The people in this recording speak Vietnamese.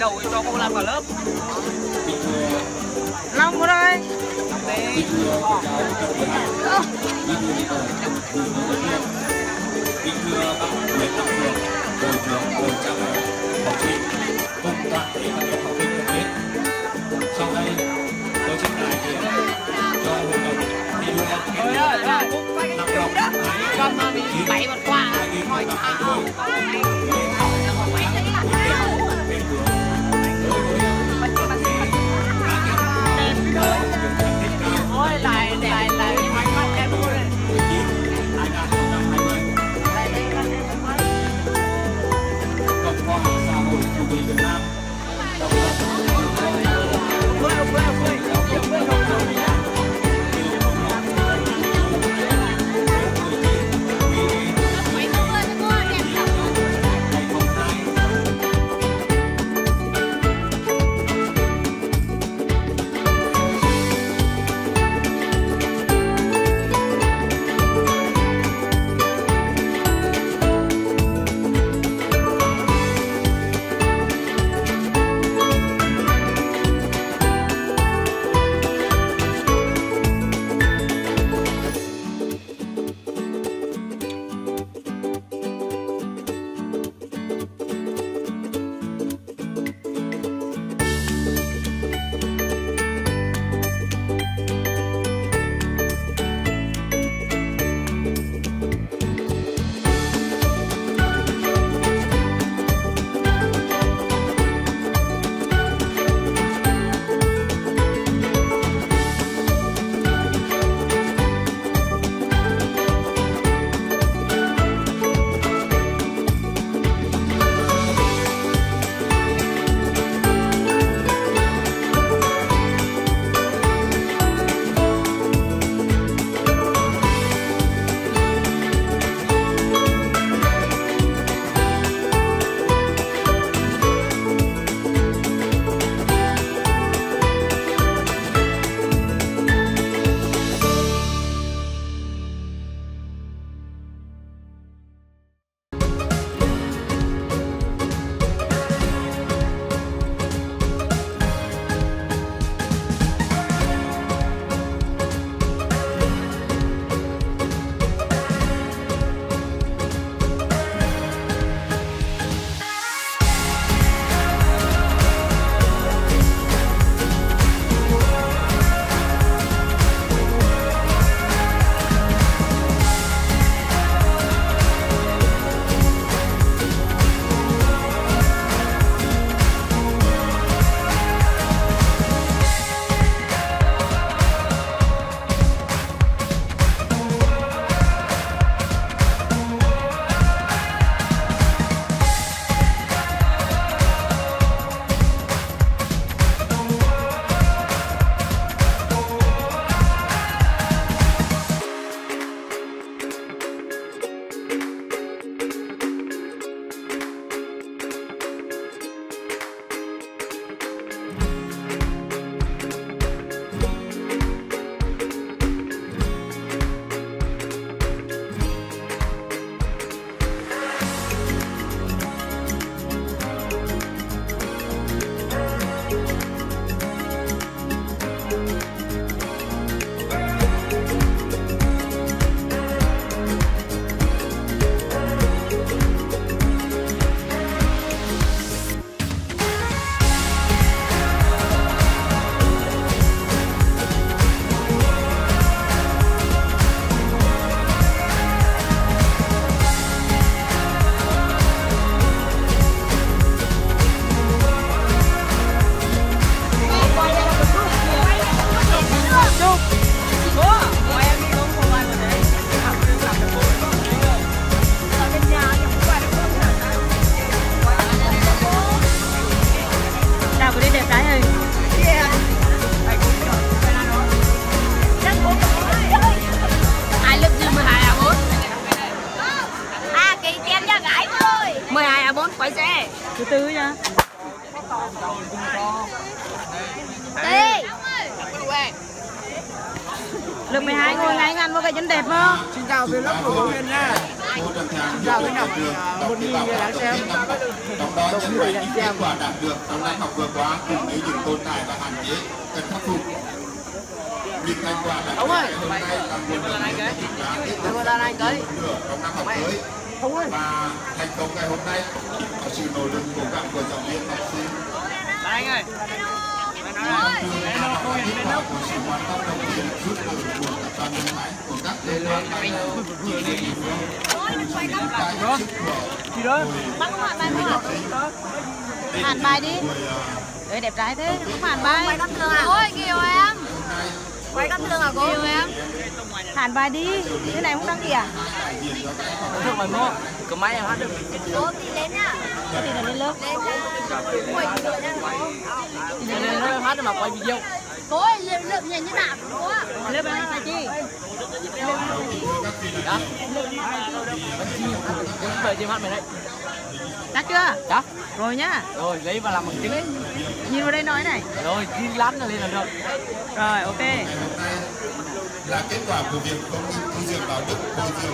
đầu cho cô làm vào lớp. Long vào đây. Kính thưa quý học trường bồi dưỡng bồi cha mẹ học sinh cùng toàn thể các em học sinh thân mến sau đây tôi xin đại diện cho hội đồng thi đua bị bảy vật qua hai nghìn hai mươi Từ từ nha. Đi Lớp 12 ngồi ngay ngăn vô cái chân đẹp không? xin chào về lớp của bố Huyền nha. Thang được được được một nghìn người đáng xem trong đó những bảy những kết quả đạt được trong năm học vừa qua cùng với những tồn tại và hạn chế cần khắc phục những thành quả đạt được hôm nay là nguồn động lực để chúng ta tiếp tục nửa trong năm học mới và thành công ngày hôm nay có sự nỗ lực cố gắng của giáo viên học sinh anh ơi. Hàn bài đi. Ơi đẹp trai thế, không hàn bài. Quay cắt thương à? Ôi kìa em. Quay cắt thương à cô? Em. Hàn bài đi. Thế này không đăng kìa. thương mày mua có máy em hát được Cô đi lên nha. Cái gì là lên lớp? Lên cô. nên nó hát mà quay video ơi, lên lượng nhìn như nào cô ạ? Lớp em là chi? đó về chim hát mày đấy Chắc chưa? đó Rồi nhá. rồi lấy vào làm bằng chứng Nhìn vào đây nói này. rồi đi lát là lên là được Rồi, ok là kết quả của việc công ty tu dưỡng đạo đức bồi dưỡng